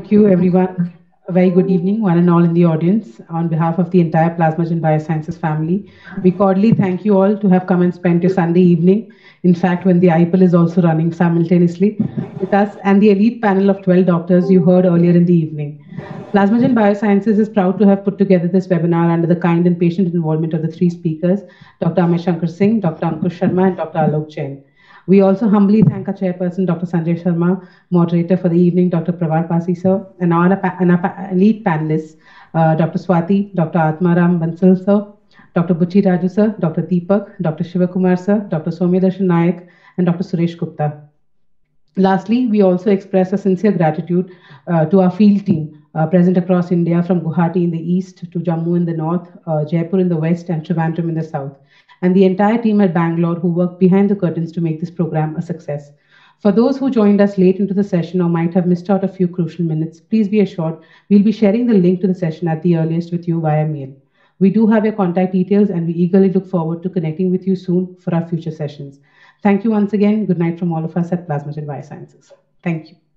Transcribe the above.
Thank you, everyone. A very good evening, one and all in the audience. On behalf of the entire PlasmaGen BioSciences family, we cordially thank you all to have come and spent your Sunday evening. In fact, when the IPL is also running simultaneously with us and the elite panel of 12 doctors you heard earlier in the evening. PlasmaGen BioSciences is proud to have put together this webinar under the kind and patient involvement of the three speakers, Dr. Amey Shankar Singh, Dr. Ankush Sharma, and Dr. Alok Jain. We also humbly thank our chairperson, Dr. Sanjay Sharma, moderator for the evening, Dr. Pravar Pasi, sir, and our, and our lead panelists, uh, Dr. Swati, Dr. Atmaram Bansal, sir, Dr. Buchi Raju, sir, Dr. Deepak, Dr. Shivakumar, sir, Dr. Somyadarshan Nayak, and Dr. Suresh Gupta. Lastly, we also express a sincere gratitude uh, to our field team uh, present across India from Guwahati in the east to Jammu in the north, uh, Jaipur in the west, and Trivandrum in the south and the entire team at Bangalore who worked behind the curtains to make this program a success. For those who joined us late into the session or might have missed out a few crucial minutes, please be assured we'll be sharing the link to the session at the earliest with you via mail. We do have your contact details and we eagerly look forward to connecting with you soon for our future sessions. Thank you once again. Good night from all of us at PlasmaGen BioSciences. Thank you.